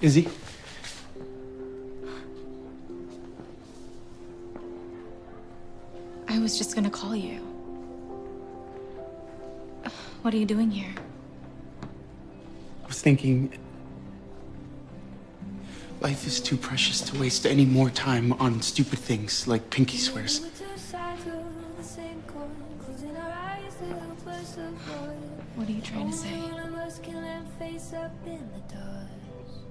Izzy? I was just gonna call you. What are you doing here? I was thinking. Life is too precious to waste any more time on stupid things like Pinky swears. What are you trying to say?